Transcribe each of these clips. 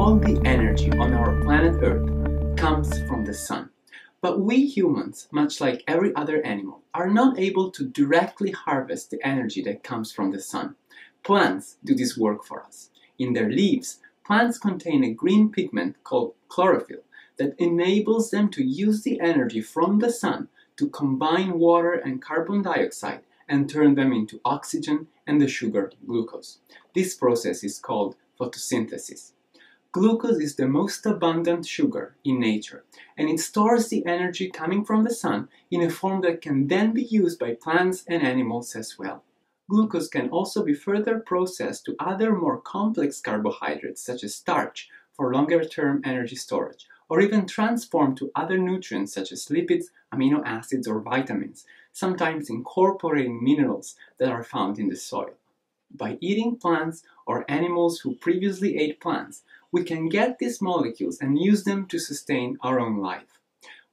all the energy on our planet Earth comes from the sun. But we humans, much like every other animal, are not able to directly harvest the energy that comes from the sun. Plants do this work for us. In their leaves, plants contain a green pigment called chlorophyll that enables them to use the energy from the sun to combine water and carbon dioxide and turn them into oxygen and the sugar glucose. This process is called photosynthesis. Glucose is the most abundant sugar in nature, and it stores the energy coming from the sun in a form that can then be used by plants and animals as well. Glucose can also be further processed to other more complex carbohydrates such as starch for longer term energy storage, or even transformed to other nutrients such as lipids, amino acids, or vitamins, sometimes incorporating minerals that are found in the soil. By eating plants or animals who previously ate plants, we can get these molecules and use them to sustain our own life.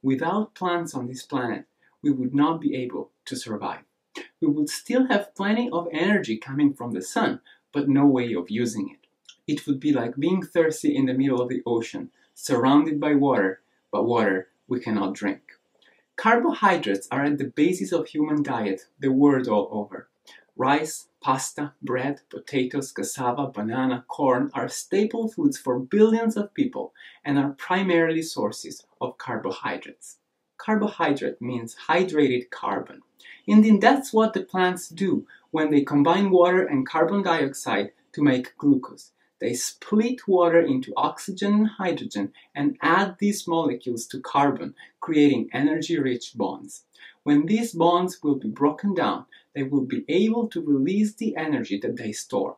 Without plants on this planet, we would not be able to survive. We would still have plenty of energy coming from the sun, but no way of using it. It would be like being thirsty in the middle of the ocean, surrounded by water, but water we cannot drink. Carbohydrates are at the basis of human diet the world all over. Rice, pasta, bread, potatoes, cassava, banana, corn are staple foods for billions of people and are primarily sources of carbohydrates. Carbohydrate means hydrated carbon. Indeed, that's what the plants do when they combine water and carbon dioxide to make glucose. They split water into oxygen and hydrogen and add these molecules to carbon, creating energy-rich bonds. When these bonds will be broken down, they will be able to release the energy that they store.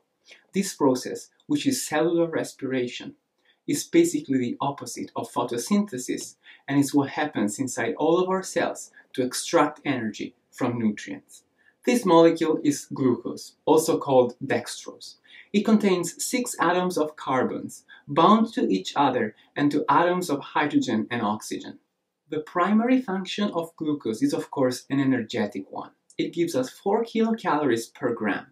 This process, which is cellular respiration, is basically the opposite of photosynthesis and is what happens inside all of our cells to extract energy from nutrients. This molecule is glucose, also called dextrose. It contains six atoms of carbons bound to each other and to atoms of hydrogen and oxygen. The primary function of glucose is of course an energetic one it gives us 4 kilocalories per gram.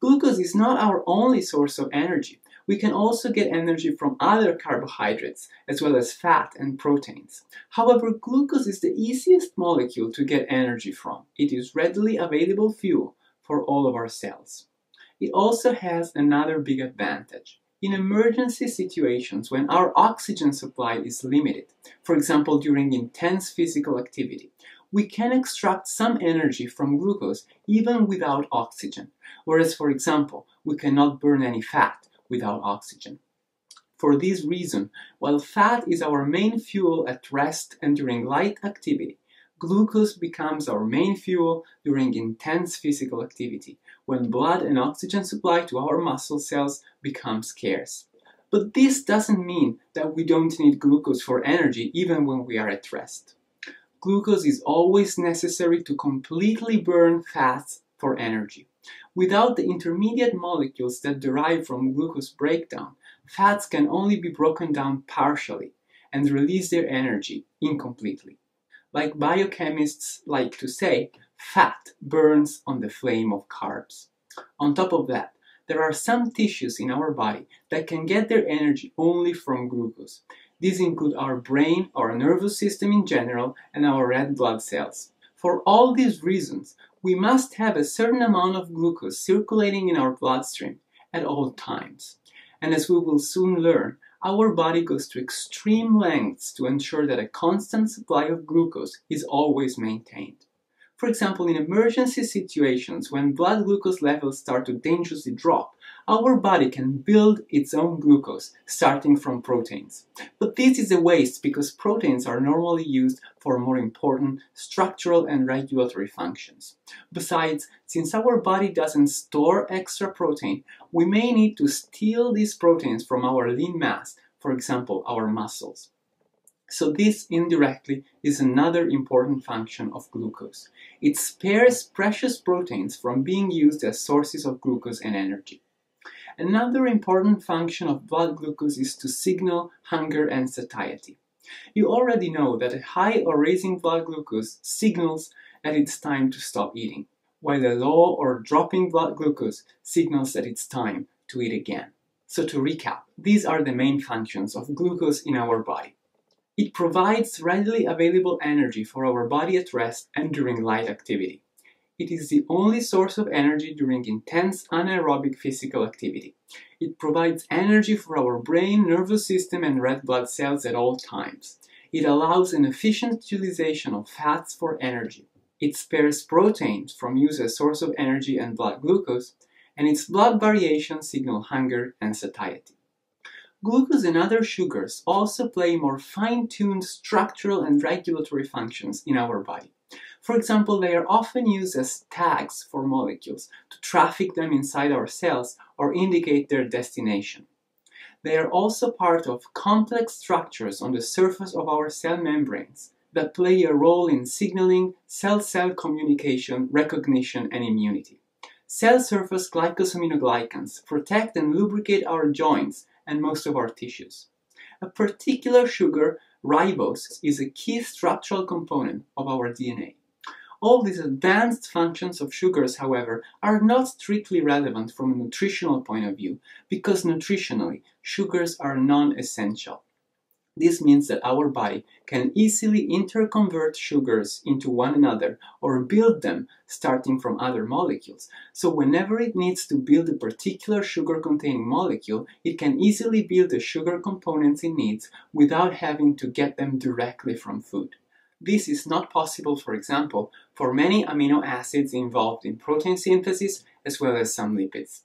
Glucose is not our only source of energy. We can also get energy from other carbohydrates, as well as fat and proteins. However, glucose is the easiest molecule to get energy from. It is readily available fuel for all of our cells. It also has another big advantage. In emergency situations when our oxygen supply is limited, for example during intense physical activity, we can extract some energy from glucose even without oxygen, whereas, for example, we cannot burn any fat without oxygen. For this reason, while fat is our main fuel at rest and during light activity, glucose becomes our main fuel during intense physical activity, when blood and oxygen supply to our muscle cells become scarce. But this doesn't mean that we don't need glucose for energy even when we are at rest glucose is always necessary to completely burn fats for energy. Without the intermediate molecules that derive from glucose breakdown, fats can only be broken down partially and release their energy incompletely. Like biochemists like to say, fat burns on the flame of carbs. On top of that, there are some tissues in our body that can get their energy only from glucose. These include our brain, our nervous system in general, and our red blood cells. For all these reasons, we must have a certain amount of glucose circulating in our bloodstream at all times. And as we will soon learn, our body goes to extreme lengths to ensure that a constant supply of glucose is always maintained. For example, in emergency situations when blood glucose levels start to dangerously drop, our body can build its own glucose, starting from proteins. But this is a waste because proteins are normally used for more important structural and regulatory functions. Besides, since our body doesn't store extra protein, we may need to steal these proteins from our lean mass, for example, our muscles. So this indirectly is another important function of glucose. It spares precious proteins from being used as sources of glucose and energy. Another important function of blood glucose is to signal hunger and satiety. You already know that a high or raising blood glucose signals that it's time to stop eating, while a low or dropping blood glucose signals that it's time to eat again. So to recap, these are the main functions of glucose in our body. It provides readily available energy for our body at rest and during light activity. It is the only source of energy during intense anaerobic physical activity. It provides energy for our brain, nervous system, and red blood cells at all times. It allows an efficient utilization of fats for energy. It spares proteins from use as source of energy and blood glucose, and its blood variations signal hunger and satiety. Glucose and other sugars also play more fine-tuned structural and regulatory functions in our body. For example, they are often used as tags for molecules to traffic them inside our cells or indicate their destination. They are also part of complex structures on the surface of our cell membranes that play a role in signaling cell-cell communication, recognition, and immunity. Cell surface glycosaminoglycans protect and lubricate our joints and most of our tissues. A particular sugar, ribose, is a key structural component of our DNA. All these advanced functions of sugars, however, are not strictly relevant from a nutritional point of view because nutritionally, sugars are non-essential. This means that our body can easily interconvert sugars into one another or build them starting from other molecules. So whenever it needs to build a particular sugar-containing molecule, it can easily build the sugar components it needs without having to get them directly from food. This is not possible, for example, for many amino acids involved in protein synthesis as well as some lipids.